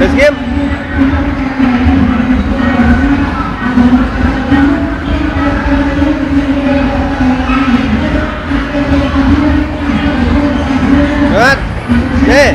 Let's give. É.